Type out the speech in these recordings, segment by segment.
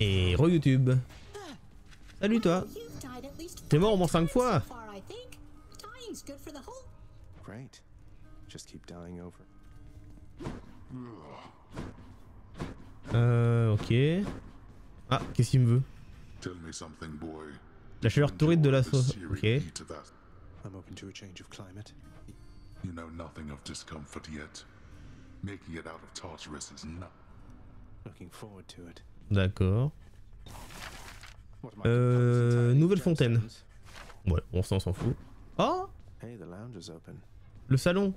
Et re-YouTube. Salut toi T'es mort au moins 5 fois Great. Just keep dying over. Euh, ok. Ah, qu'est-ce qu'il me veut? Tell me something, boy. La chaleur torride de la sauce. Ok. I'm open to a change of climate. You know nothing of discomfort yet. Making it out of Tartarus is not. Looking forward to it. D'accord. Euh, nouvelle fontaine. Ouais, on s'en s'en fout. Oh Hey, the lounge is open. Le salon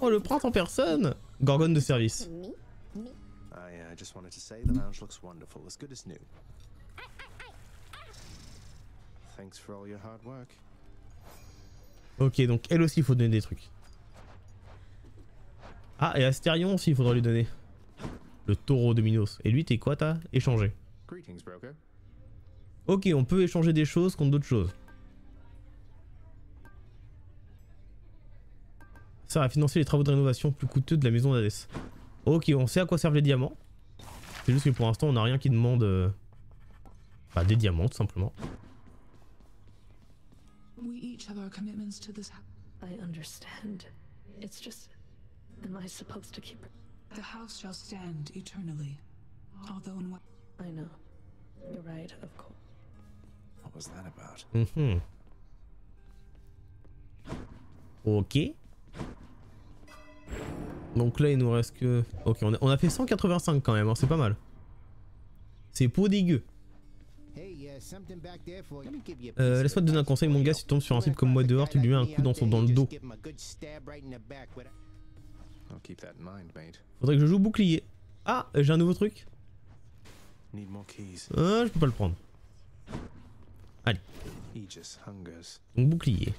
Oh, le prince en personne Gorgone de service. I just wanted to say the lounge looks wonderful, as good as new. Thanks for all your hard work. Ok, donc elle aussi, il faut donner des trucs. Ah, et Astérion aussi, il faudra lui donner. Le taureau de Minos. Et lui, t'es quoi, t'as échangé. Ok, on peut échanger des choses contre d'autres choses. Ça va financer les travaux de rénovation plus coûteux de la maison d'Hadès. Ok, on sait à quoi servent les diamants. C'est juste que pour l'instant, on n'a rien qui demande... euh, Bah, des diamants, tout simplement. We each have our commitments to this. hou- I understand. It's just. Am I supposed to keep. The house shall stand eternally. Although in what I know. You're right, of course. What was that about? Mhm. Ok. Donc là, il nous reste que... Ok, on a, on a fait 185 quand même, hein, c'est pas mal. C'est pas dégueu. Euh, Laisse-moi te donner un conseil, mon gars, si tu tombes sur un type comme moi dehors, tu lui mets un coup dans, son, dans le dos. Faudrait que je joue bouclier. Ah, j'ai un nouveau truc. Ah, je peux pas le prendre. Hungers. Donc bouclier.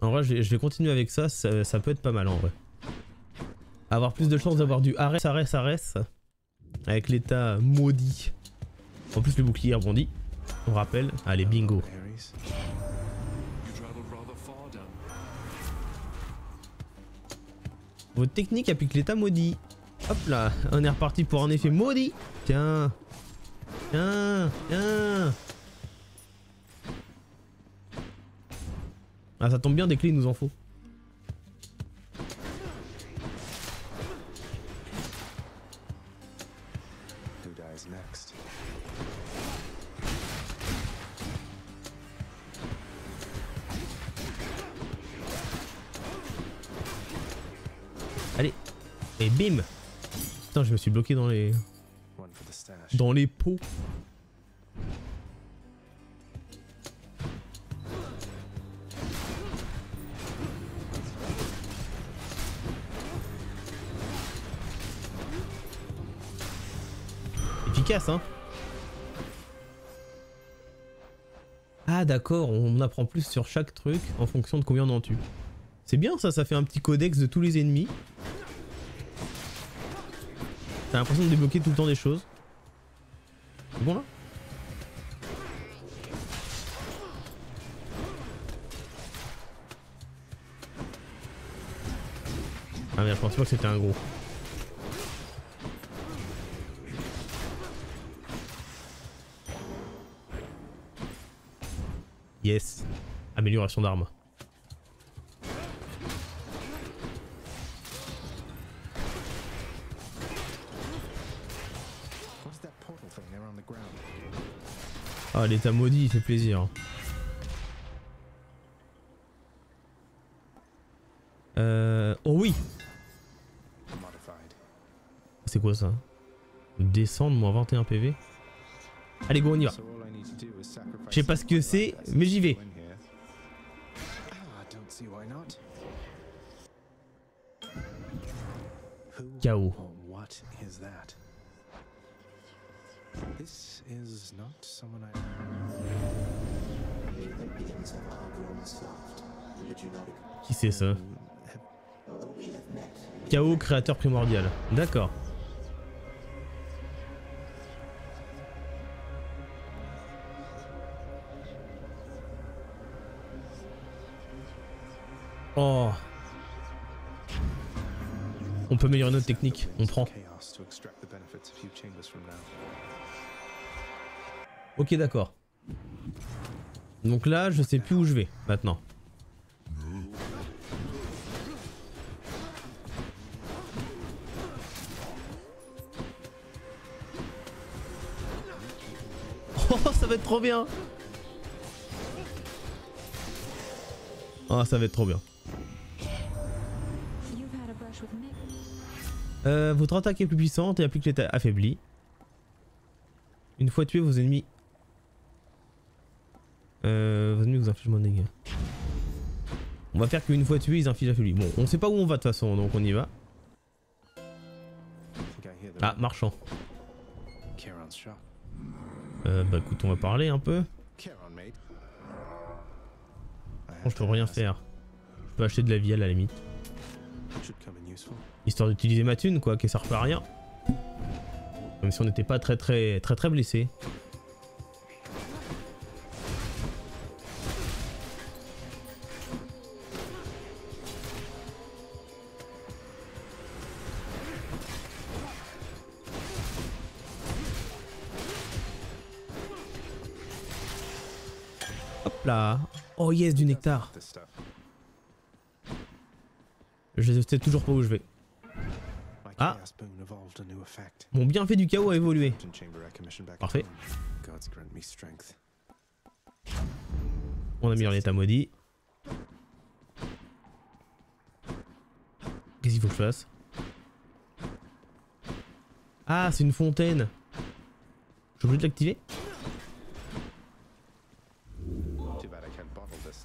En vrai, je vais, je vais continuer avec ça, ça, ça peut être pas mal en vrai. Avoir plus de chances d'avoir du Ares, Ares, Ares. Avec l'état maudit. En plus, le bouclier rebondit. On rappelle. Allez, bingo. Votre technique applique l'état maudit. Hop là, on est reparti pour un effet maudit. Tiens. Tiens, tiens. Ah, ça tombe bien, des clés, nous en faut. Suis bloqué dans les, dans les pots. Efficace, hein Ah d'accord, on apprend plus sur chaque truc en fonction de combien on en tue. C'est bien ça, ça fait un petit codex de tous les ennemis. T'as l'impression de débloquer tout le temps des choses. C'est bon là Ah merde, je pensais pas que c'était un gros. Yes. Amélioration d'armes. Ah, l'état maudit, il fait plaisir. Euh... Oh oui. C'est quoi ça? Descendre, moins 21 PV Allez go, on y va. Je sais pas ce que c'est, mais j'y vais. essence Qui c'est ça Chaos, créateur primordial. D'accord. Oh. On peut améliorer notre technique, on prend. Ok, d'accord. Donc là, je sais plus où je vais maintenant. Oh, ça va être trop bien Oh, ça va être trop bien. Euh, votre attaque est plus puissante et applique l'état affaibli. Une fois tué, vos ennemis. Infligent moins de dégâts. On va faire qu'une fois tué, ils infligent affaibli. Bon, on sait pas où on va de toute façon, donc on y va. Ah, marchand. Euh, bah écoute, on va parler un peu. Je peux rien faire. Je peux acheter de la vie à la limite. Histoire d'utiliser ma thune, quoi, qui ça sert à rien. Même si on n'était pas très très très très blessé. Hop là. Oh yes, du nectar. Je sais toujours pas où je vais. Ah. Mon bienfait du chaos a évolué. Parfait. On a mis en état maudit. Qu'est-ce qu'il faut que je fasse? Ah, c'est une fontaine. Je suis obligé de l'activer?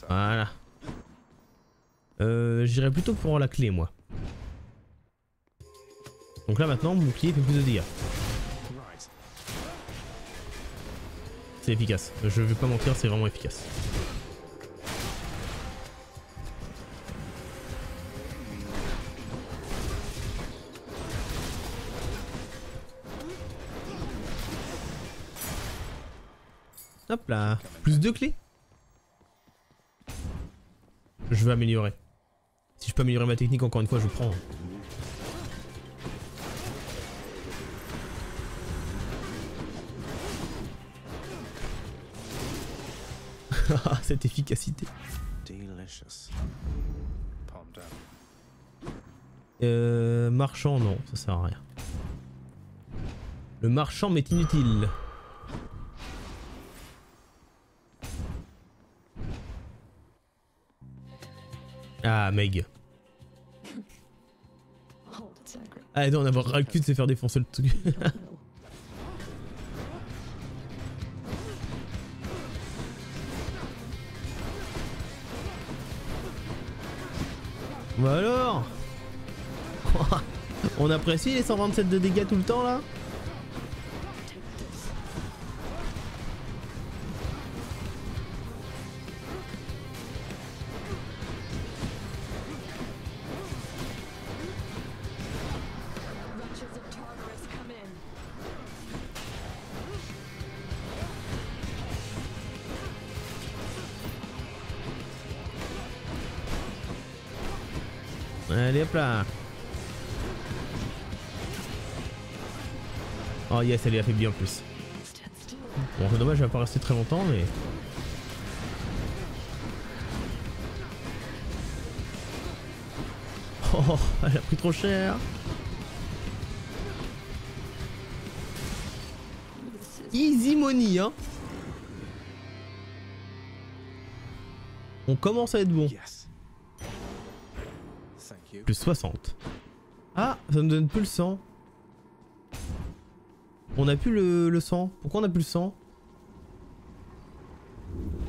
Voilà. Euh, J'irais plutôt pour la clé, moi. Donc là, maintenant, mon bouclier fait plus de dégâts. C'est efficace. Je vais pas mentir, c'est vraiment efficace. Hop là. Plus de clés Je vais améliorer. Si je peux améliorer ma technique encore une fois, je prends. Cette efficacité. Euh, marchand, non, ça sert à rien. Le marchand m'est inutile. Ah, Meg. Ah, non, on avoir ras le cul de se faire défoncer le truc. Bah alors On apprécie les 127 de dégâts tout le temps là? Oh yes, elle est affaiblie en plus. Bon, c'est dommage, elle va pas rester très longtemps, mais... Oh, elle a pris trop cher Easy money, hein On commence à être bon. Yes. Plus 60. Ah, ça nous donne plus le sang. On a plus le, le sang. Pourquoi on a plus le sang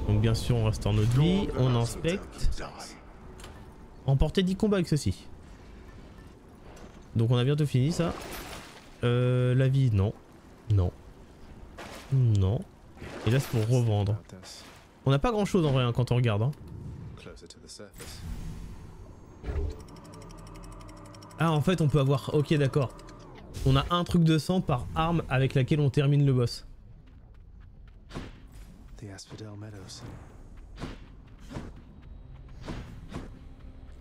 Donc bien sûr, on reste en notre vie, on inspecte. Die. Remporter 10 combats avec ceci. Donc on a bientôt fini ça. Euh, la vie, non. Non. Non. Et là c'est pour revendre. On n'a pas grand chose en vrai hein, quand on regarde. hein. Ah en fait on peut avoir... Ok d'accord. On a un truc de sang par arme avec laquelle on termine le boss.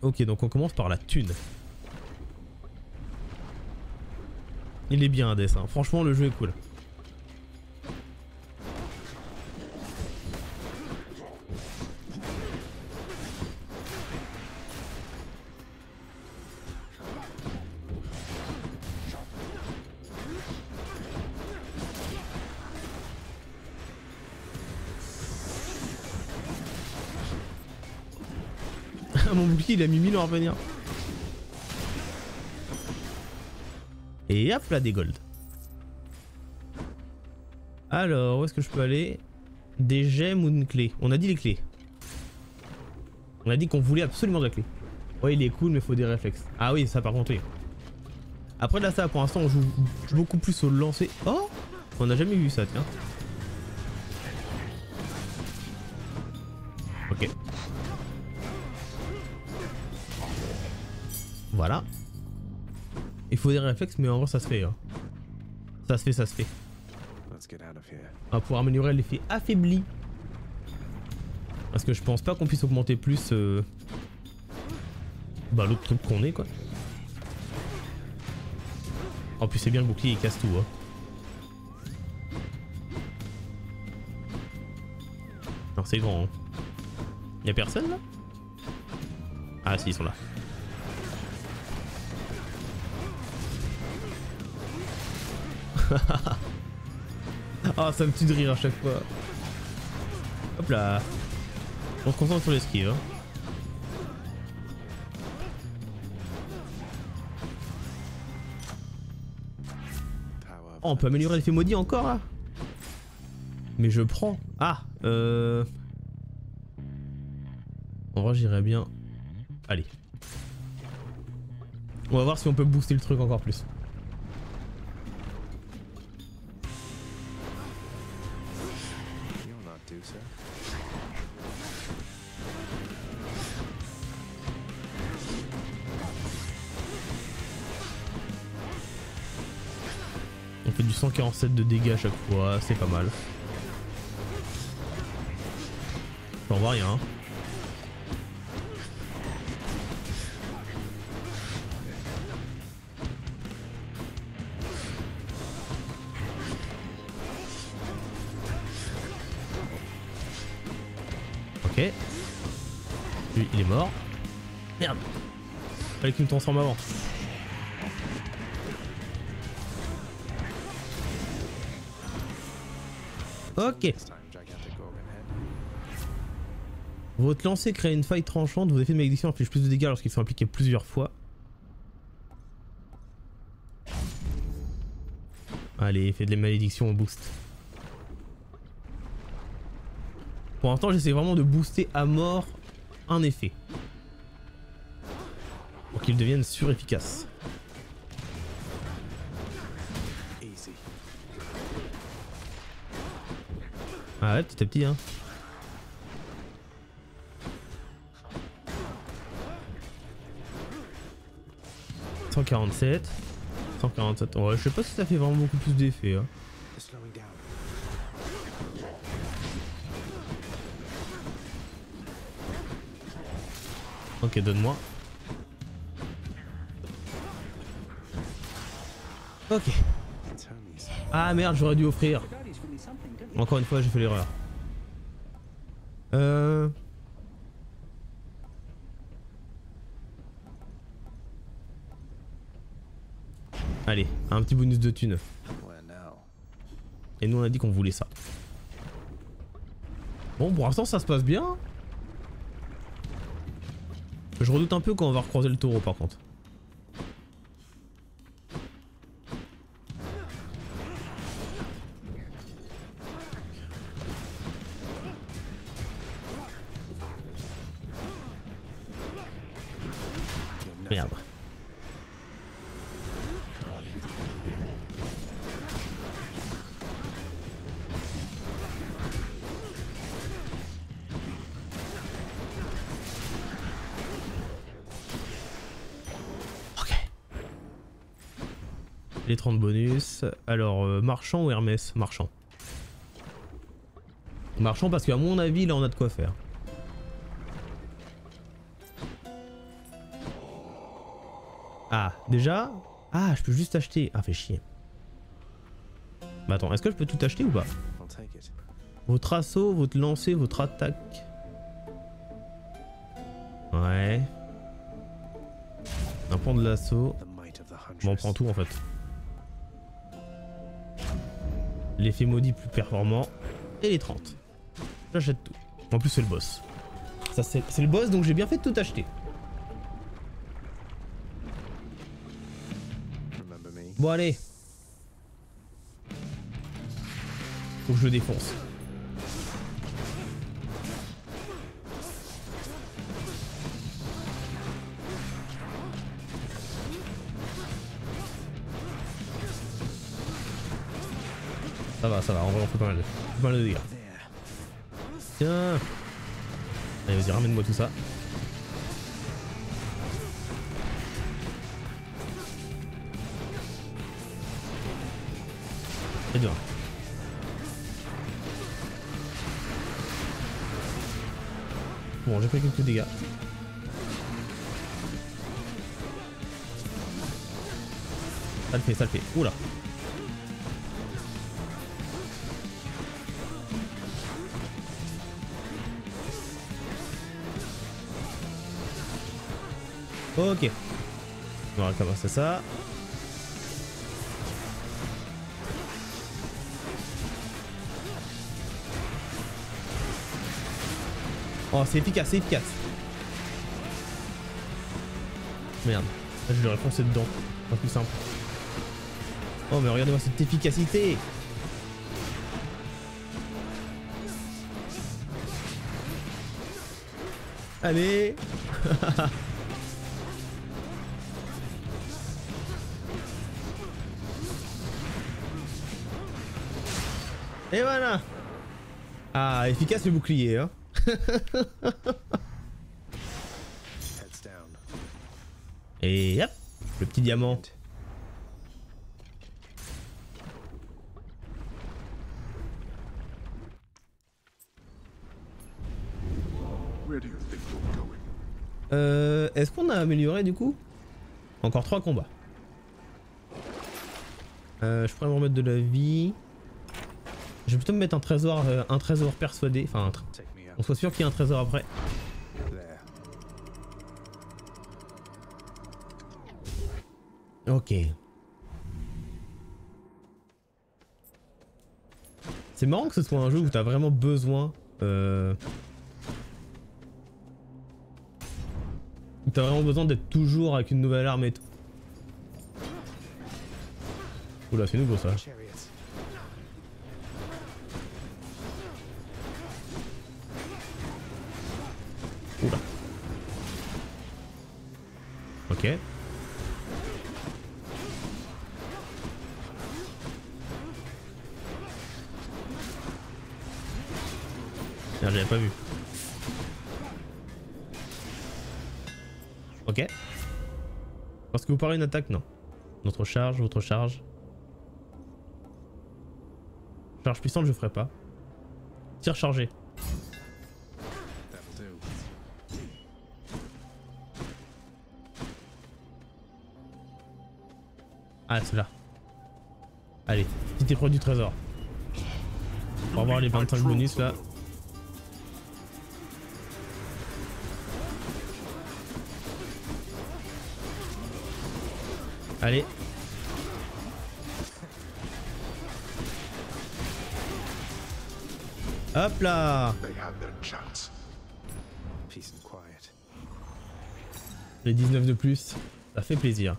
Ok donc on commence par la thune. Il est bien Hades, hein. franchement le jeu est cool. Mon bouclier il a mis 1000 ans à revenir. Et hop là des golds. Alors, où est-ce que je peux aller? Des gemmes ou une clé? On a dit les clés. On a dit qu'on voulait absolument de la clé. Ouais, il est cool, mais faut des réflexes. Ah oui, ça par contre, oui. Après là, ça, pour l'instant, on joue beaucoup plus au lancer. Oh On n'a jamais vu ça, tiens. Faut des réflexes, mais en vrai, ça se fait. hein. Ça se fait, ça se fait. On va pouvoir améliorer l'effet affaibli. Parce que je pense pas qu'on puisse augmenter plus euh, bah, l'autre truc qu'on est quoi. En plus c'est bien le bouclier il casse tout hein. Non c'est grand. Hein. Y'a personne là? Ah si ils sont là. Ah, ça me tue de rire à chaque fois. Hop là. On se concentre sur l'esquive. Hein. Oh, on peut améliorer l'effet maudit encore là Mais je prends. Ah, euh... En vrai, j'irais bien. Allez. On va voir si on peut booster le truc encore plus. 147 de dégâts à chaque fois, c'est pas mal. J'en vois rien. Ok. Lui, il est mort. Merde. Fallait qu'il me transforme avant. Ok. Votre lancer crée une faille tranchante, vos effets de malédiction infligent plus de dégâts lorsqu'ils sont appliqués plusieurs fois. Allez, effet de la malédiction, on boost. Pour l'instant, j'essaie vraiment de booster à mort un effet. Pour qu'il devienne surefficace. Ah ouais, à petit, hein. « 147. 147. Ouais, je sais pas si ça fait vraiment beaucoup plus d'effet. Hein. Ok, donne-moi. Ok. Ah merde, j'aurais dû offrir. Encore une fois, j'ai fait l'erreur. Euh... Allez, un petit bonus de now? Et nous on a dit qu'on voulait ça. Bon, pour l'instant ça se passe bien. Je redoute un peu quand on va recroiser le taureau par contre. Marchand ou Hermès? Marchand. Marchand parce qu'à mon avis, là on a de quoi faire. Ah, déjà? Ah, je peux juste acheter. Ah, fait chier. Bah attends, est-ce que je peux tout acheter ou pas? Votre assaut, votre lancer, votre attaque. Ouais. Un point de l'assaut. Bon, on prend tout en fait. L'effet maudit plus performant. Et les 30. J'achète tout. En plus, c'est le boss. C'est le boss, donc j'ai bien fait de tout acheter. Bon, allez. Faut que je défonce. Pas mal. Pas mal de dégâts. Tiens Allez, vas-y, ramène-moi tout ça. Et bien. Bon, j'ai pris quelques dégâts. Ça le fait, ça le fait. Oula. Ok. On va recommencer ça. Oh, c'est efficace, c'est efficace. Merde. Là, je lui aurais foncé dedans. Pas plus simple. Oh, mais regardez-moi cette efficacité. Allez Et voilà Ah, efficace le bouclier, hein. Et hop Le petit diamant. Euh, Est-ce qu'on a amélioré du coup? Encore 3 combats. Euh, je pourrais me remettre de la vie. Vais plutôt me mettre un trésor, euh, un trésor persuadé. Enfin, on soit sûr qu'il y a un trésor après. Ok. C'est marrant que ce soit un jeu où t'as vraiment besoin. Euh... T'as vraiment besoin d'être toujours avec une nouvelle arme et tout. Oula, c'est nouveau ça. Ok. Parce que vous parlez une attaque, non. Notre charge, votre charge. Charge puissante, je ferai pas. Tir chargé. Ah, c'est là. Allez, petit épreuve du trésor. On va voir les 25 bonus là. Allez. Hop là. Les 19 de plus, ça fait plaisir.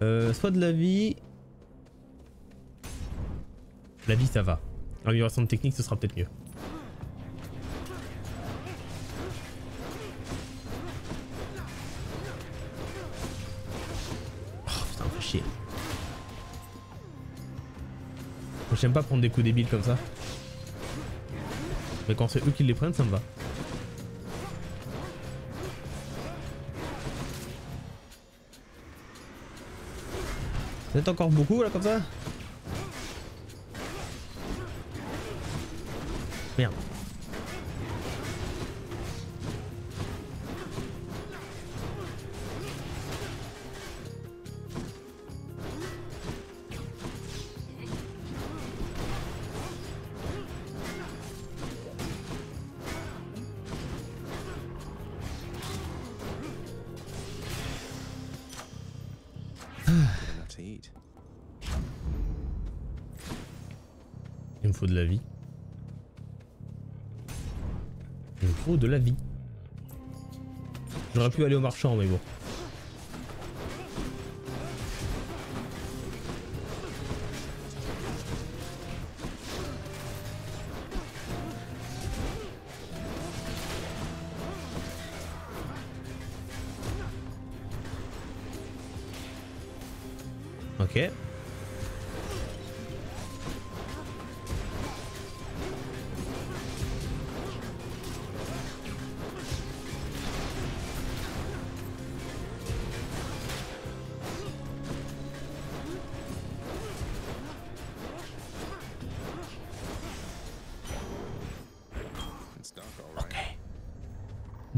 Euh, soit de la vie. La vie ça va. Amélioration de technique ce sera peut-être mieux. J'aime pas prendre des coups débiles comme ça. Mais quand c'est eux qui les prennent, ça me va. Vous êtes encore beaucoup là comme ça? Il me faut de la vie. Il me faut de la vie. J'aurais pu aller au marchand, mais bon.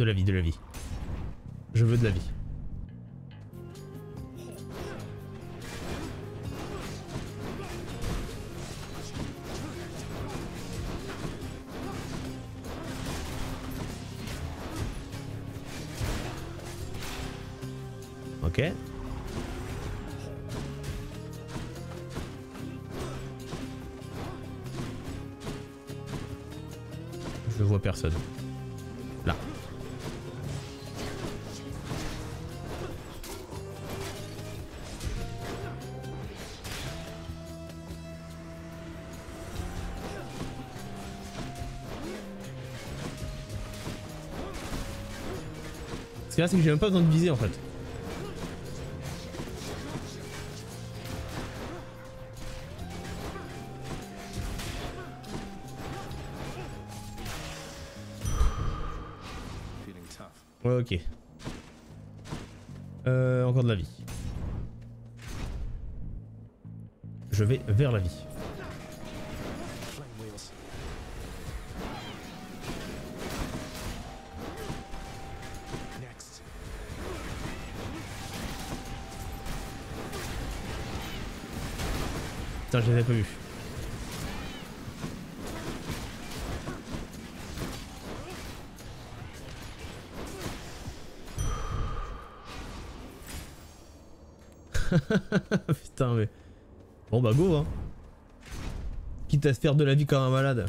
De la vie, de la vie. Je veux de la vie. Ok. Je vois personne. A, c'est que j'ai même pas besoin de viser en fait. Ok. Euh, encore de la vie. Je vais vers la vie. Putain, je les pas vus. Putain, mais. Bon, bah, go, hein. Quitte à se faire de la vie comme un malade.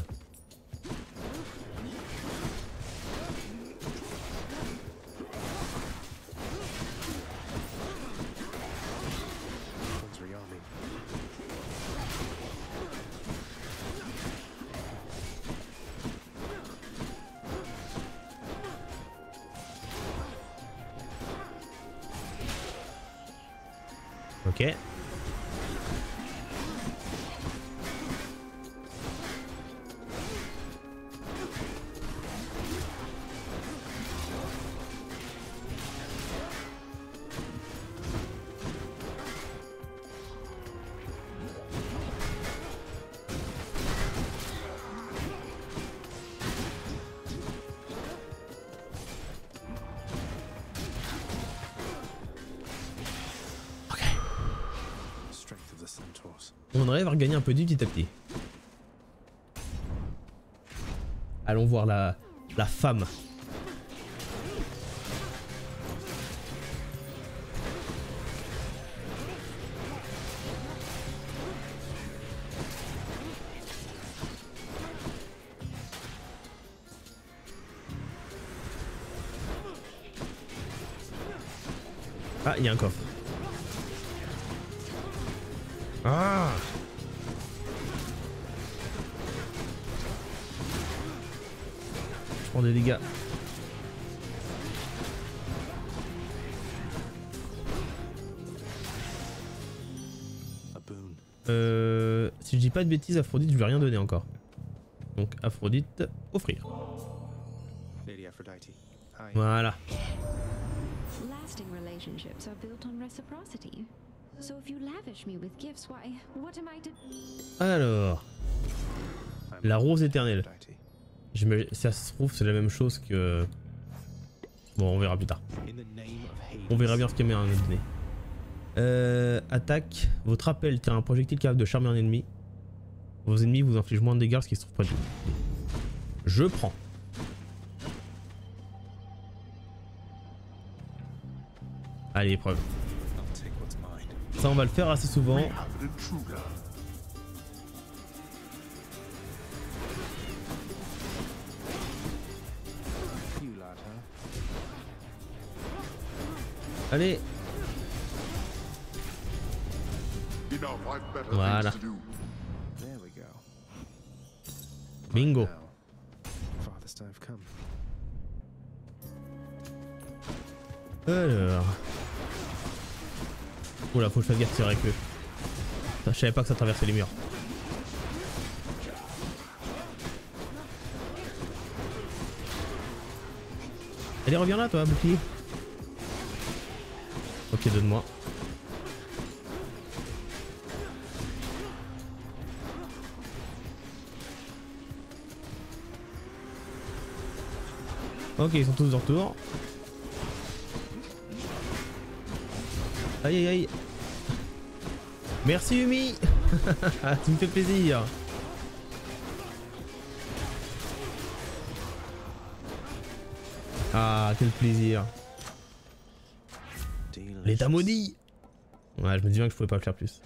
Regagner un peu de vie petit à petit. Allons voir la, la femme. Ah, il y a un coffre. Ah Je prends des dégâts. Euh, si je dis pas de bêtises, Aphrodite, je lui ai rien donné encore. Donc Aphrodite, offrir. Lady Aphrodite. Hi. Voilà. Lasting relationships are built on reciprocity. So if you lavish me with gifts, why, what am I to. Alors, la rose éternelle. Si ça se trouve, c'est la même chose que... Bon, on verra plus tard. On verra bien ce qu'il y a nous donner. Euh, attaque. Votre appel tire un projectile capable de charmer un ennemi. Vos ennemis vous infligent moins de dégâts parce qu'ils se trouvent près de vous. Je prends. Allez, épreuve. Ça, on va le faire assez souvent. Allez, Voilà. bingo. Alors. Oula, faut que je fasse gaffe avec eux. Je savais pas que ça traversait les murs. Allez, reviens là, toi, bouclier. Ok, donne-moi. Ok, ils sont tous de retour. Aïe aïe aïe. Merci Umi Tu me fais plaisir Ah, quel plaisir. L'état maudit Ouais, je me dis bien que je pouvais pas faire plus.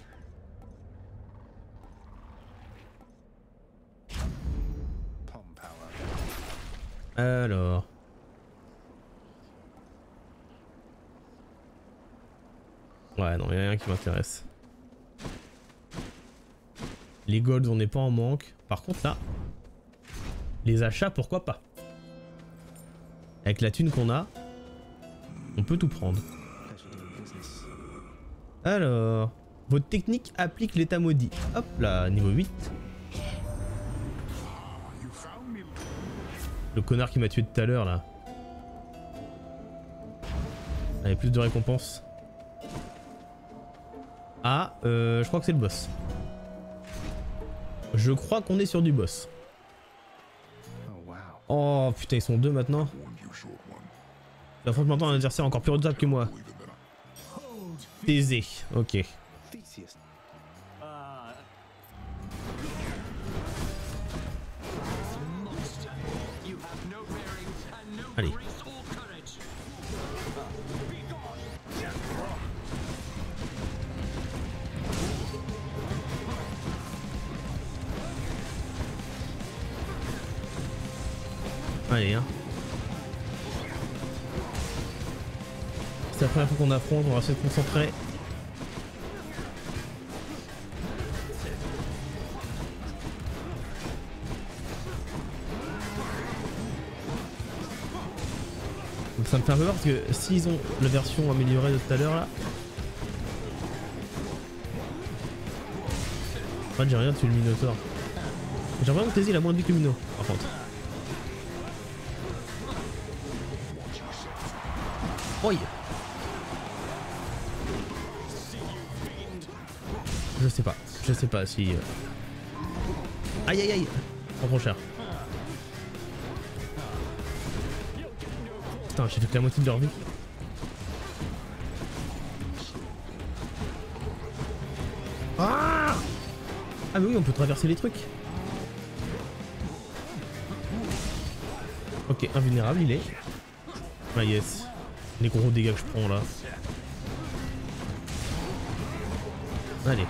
Alors... Ouais, non, y'a rien qui m'intéresse. Les golds, on n'est pas en manque. Par contre, là... Les achats, pourquoi pas? Avec la thune qu'on a, on peut tout prendre. Alors... Votre technique applique l'état maudit. Hop là, niveau 8. Le connard qui m'a tué tout à l'heure, là. Allez, plus de récompenses. Ah, euh, je crois que c'est le boss. Je crois qu'on est sur du boss. Oh putain, ils sont deux maintenant. Là, franchement, un adversaire encore plus redoutable que moi. Taisé. Ok. Allez. Allez, hein. C'est la première fois qu'on affronte, on va se concentrer. Donc ça me fait un peu peur parce que s'ils ont la version améliorée de tout à l'heure là. En fait j'ai rien dessus le Minotaur. J'ai l'impression que il a moins de vie que Mino par contre. Je sais pas, je sais pas si... euh, Aïe aïe aïe Prends trop cher. Putain, j'ai fait que la moitié de leur vie. Ah Ah mais oui, on peut traverser les trucs. Ok, invulnérable, il est. Ah yes. Les gros dégâts que je prends là. Allez.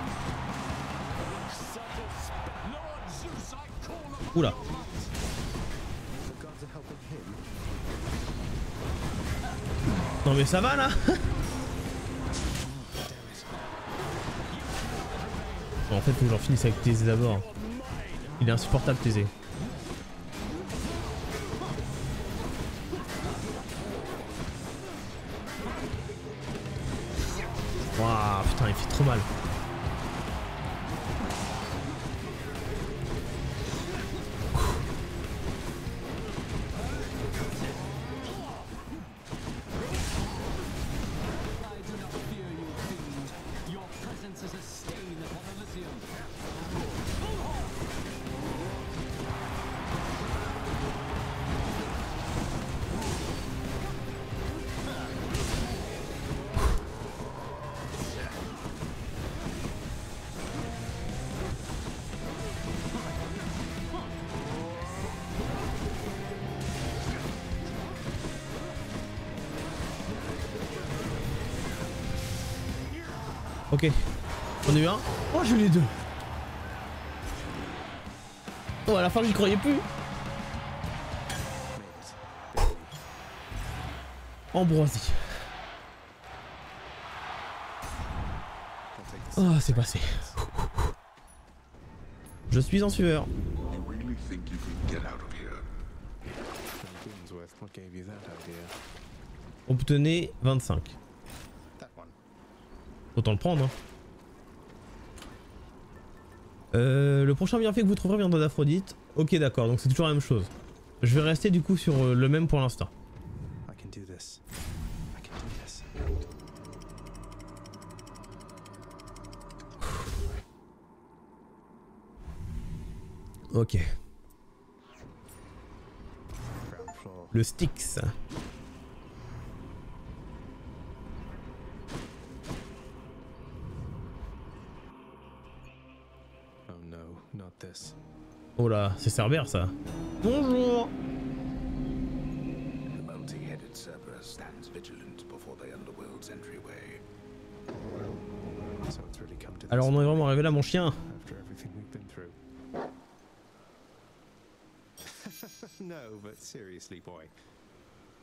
Non mais ça va là En fait faut que j'en finisse avec Thésée d'abord. Il est insupportable Thésée. Waouh putain il fait trop mal. On a eu un. Oh, j'ai eu les deux. Oh, à la fin, j'y croyais plus. Ambroisie. Oh, c'est passé. Je suis en sueur. Obtenez 25. That one. Autant le prendre. hein. Euh, le prochain bienfait que vous trouverez viendra d'Aphrodite. Ok, d'accord, donc c'est toujours la même chose. Je vais rester du coup sur euh, le même pour l'instant. Ok. Le Styx. Oh là, c'est Cerbère ça. Bonjour The multi-headed Cerberus stands vigilant before the underworld's entryway. So it's really come to this Alors on en est vraiment arrivé là mon chien. after everything we've been through. no, but seriously, boy.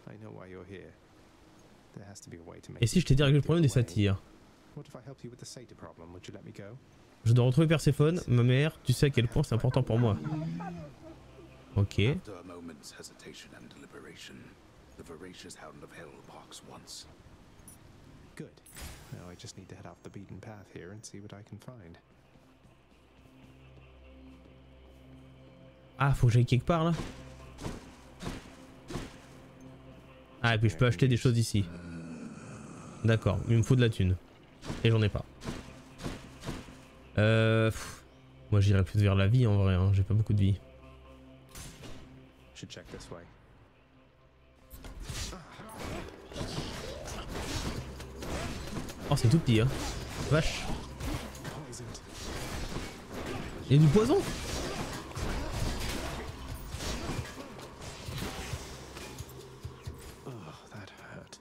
I know why you're here. There has to be a way to make Et si je t'ai dit régler le problème des satyres? What if I help you with the satyr problem? Would you let me go? Je dois retrouver Perséphone, ma mère, tu sais à quel point c'est important pour moi. Ok. Ah, faut que j'aille quelque part là Ah, et puis je peux acheter des choses ici. D'accord, il me faut de la thune. Et j'en ai pas. Euh... pff, Moi j'irais plus vers la vie en vrai, hein. j'ai pas beaucoup de vie. Oh, c'est tout petit, hein. Vache. Il y a du poison Oh, that hurt.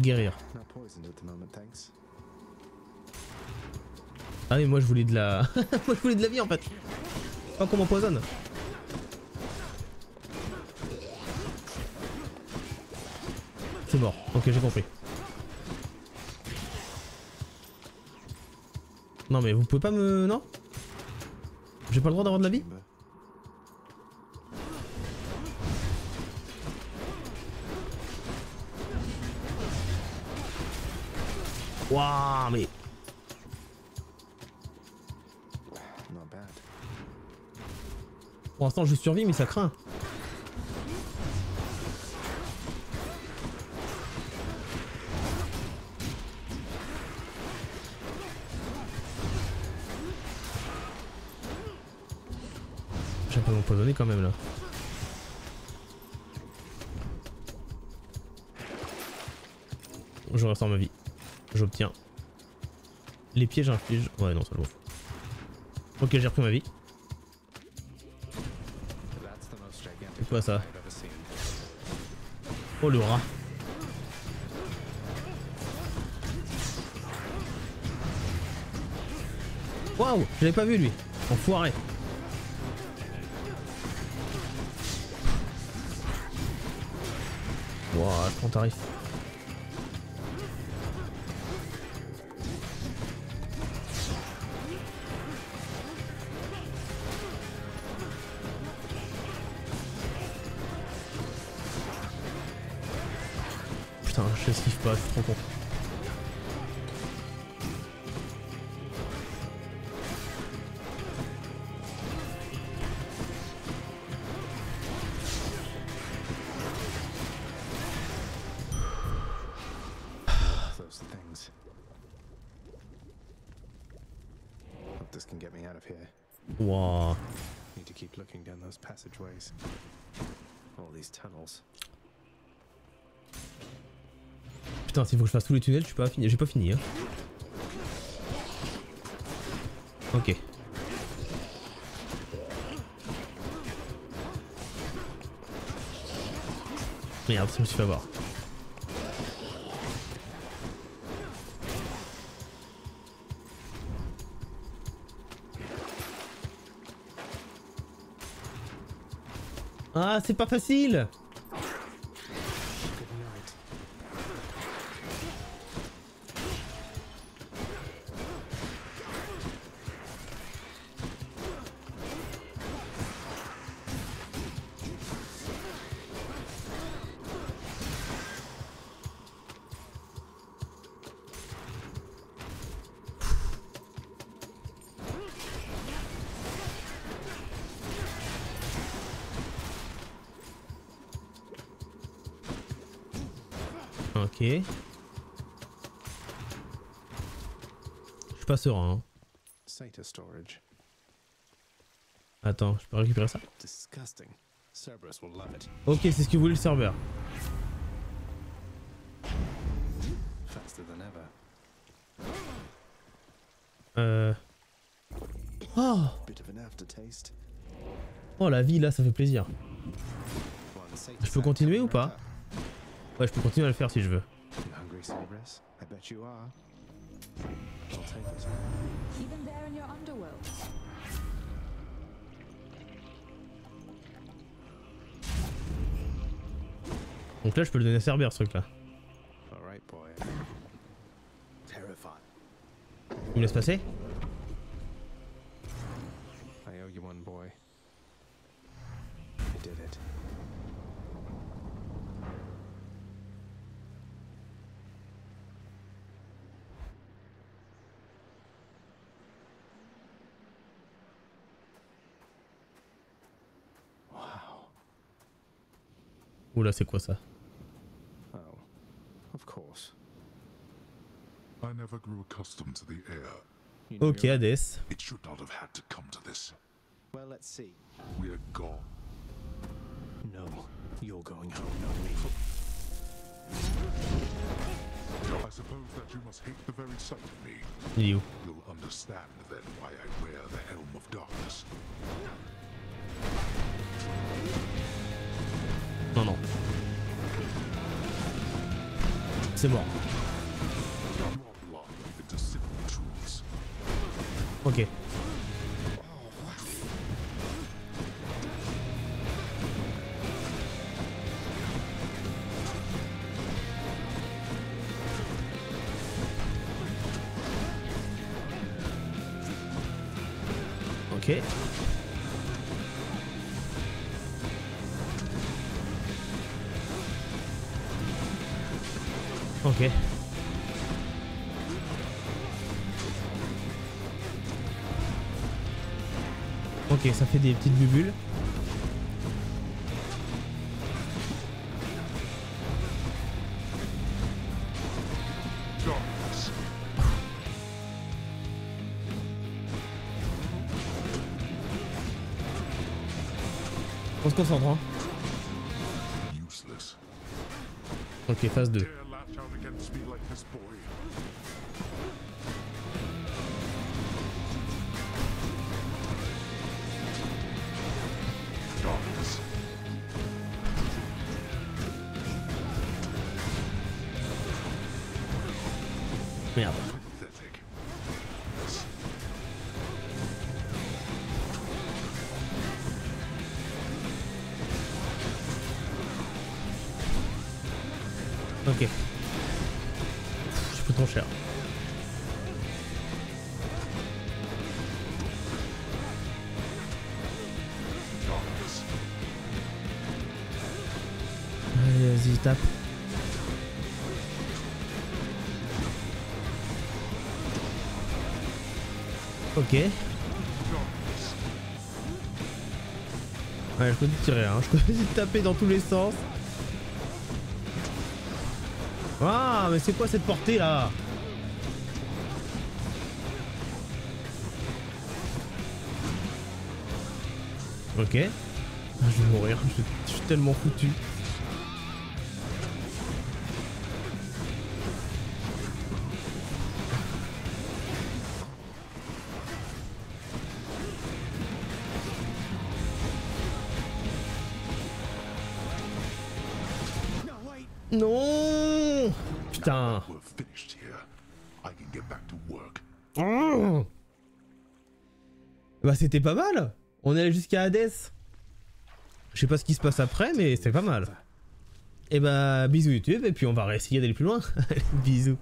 Guérir. Ah mais moi je voulais de la... moi je voulais de la vie en fait. Pas qu'on m'empoisonne. C'est mort. Ok, j'ai compris. Non mais vous pouvez pas me... Non? J'ai pas le droit d'avoir de la vie? Waouh mais... Pour l'instant je survis mais ça craint. J'ai pas m'empoisonner quand même là. Je restaure ma vie. J'obtiens. Les pièges infligent. Ouais non ça le. Ok j'ai repris ma vie. Quoi ça. Oh le rat. Waouh, je l'avais pas vu lui. Enfoiré. Waouh, je prends those passageways. All these tunnels. Putain, s'il faut que je fasse tous les tunnels, je suis pas fini. J'ai pas fini. Hein. Ok. Merde, je me suis fait avoir. Ah, c'est pas facile Ok. Je suis pas serein. hein. Attends, je peux récupérer ça? Ok, c'est ce que voulait le serveur. Faster than ever. Euh... Oh, oh la vie là, ça fait plaisir. Je peux continuer ou pas? Ouais, je peux continuer à le faire si je veux. Donc là, je peux le donner à Cerber ce truc là. All right, boy. Terrified. Il me laisse passer? I owe you one, boy. I did it. Oula, c'est quoi ça Oh, of course. I never grew accustomed to the air. You know Ok, you're- Hades. It should not have had to come to this. Well, let's see. We're gone. No, you're going home, not me. I suppose that you must hate the very sight of me. Il est où You'll understand then why I wear the Helm of Darkness. Non, non. C'est mort. Ok. Ok. Ok. Ok, ça fait des petites bubules. On se concentre, hein. Ok, phase 2. Trop cher. Allez, vas-y, tape. Ok. Ouais, je continue de tirer, hein. Je taper dans tous les sens. Ah, mais c'est quoi cette portée là Ok. Ah, Je vais mourir, je, je suis tellement foutu. C'était pas mal On est allé jusqu'à Hades Je sais pas ce qui se passe après, mais c'est pas mal. Et bah, bisous YouTube, et puis on va réessayer d'aller plus loin. Bisous.